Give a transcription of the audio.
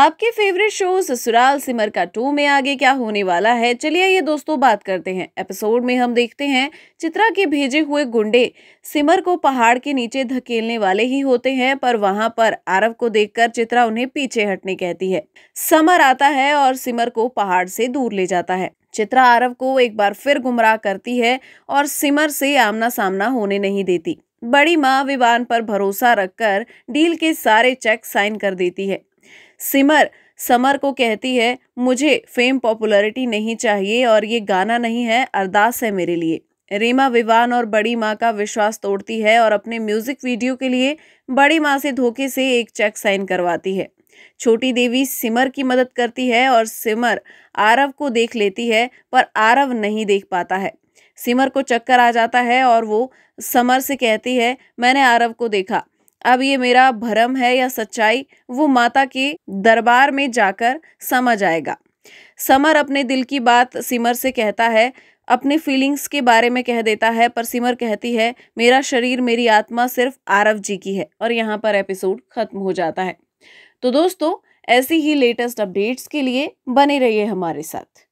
आपके favourite show Sasural Simar का to में आगे क्या होने वाला है? चलिए ये दोस्तों बात करते हैं। एपिसोड में हम देखते हैं, चित्रा के भेजे हुए गुंडे सिमर को पहाड़ के नीचे धकेलने वाले ही होते हैं, पर वहाँ पर आरव को देखकर चित्रा उन्हें पीछे हटने कहती है। समर आता है और सिमर को पहाड़ से दूर ले जाता है। चित्रा आरव को एक बार फिर गुमराह करती है और सिमर से आमना सामना होने नहीं देती। बड़ी माँ विवान पर भरोसा रखकर डील के सारे चेक साइन कर देती है। सिमर, समर को कहती है, मुझे फेम पॉपुलैरिटी नहीं चाहिए और ये गाना नहीं है, अरदास है मेरे लिए। रीमा विवान और बड़ी माँ का विश्वास तोड़ती है और अपने म्यूज़िक वीडियो के लिए बड़ी माँ से धोखे से एक चेक साइन करवाती है। छोटी देवी सिमर की मदद करती है और सिमर आरव को देख लेती है, पर आरव नहीं देख पाता है। सिमर को चक्कर आ जाता है और वो समर से कहती है, मैंने आरव को देखा। अब ये मेरा भरम है या सच्चाई, वो माता के दरबार में जाकर समझ आएगा समर अपने दिल की बात सिमर से कहता है, अपने फीलिंग्स के बारे में कह देता है, पर सिमर कहती है, मेरा शरीर, मेरी आत्मा सिर्फ़ आरव जी की है, और यहाँ पर एपिसोड खत्म हो जाता है। तो दोस्तों, ऐसी ही लेटेस्ट अपडेट्स के लिए बने रहिए हमारे साथ।